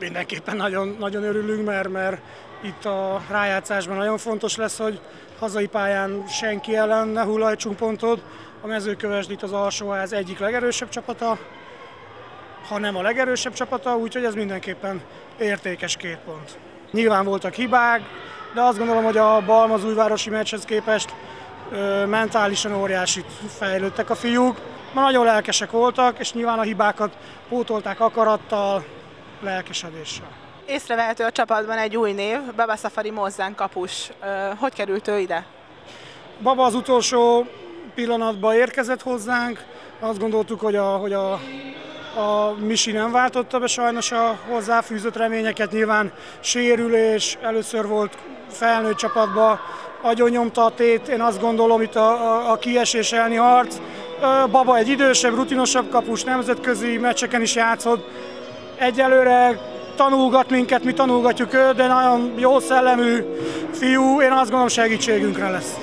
Mindenképpen nagyon, nagyon örülünk, mert, mert itt a rájátszásban nagyon fontos lesz, hogy hazai pályán senki ellen ne hullajtsunk pontot. A mezőkövesd itt az alsóház egyik legerősebb csapata, ha nem a legerősebb csapata, úgyhogy ez mindenképpen értékes két pont. Nyilván voltak hibák, de azt gondolom, hogy a Balmaz-Újvárosi meccshez képest ö, mentálisan óriásit fejlődtek a fiúk. Ma nagyon lelkesek voltak, és nyilván a hibákat pótolták akarattal, lelkesedéssel. Észrevehető a csapatban egy új név, Baba Safari Mozzán kapus. Hogy került ő ide? Baba az utolsó pillanatban érkezett hozzánk, azt gondoltuk, hogy a, hogy a, a Misi nem váltotta be sajnos a hozzáfűzött reményeket, nyilván sérülés, először volt felnőtt csapatba, agyon nyomta a tét, én azt gondolom itt a, a, a kiesés elni harc. Baba egy idősebb, rutinosabb kapus, nemzetközi meccseken is játszott. Egyelőre tanulgat minket, mi tanulgatjuk őt, de nagyon jó szellemű fiú, én azt gondolom segítségünkre lesz.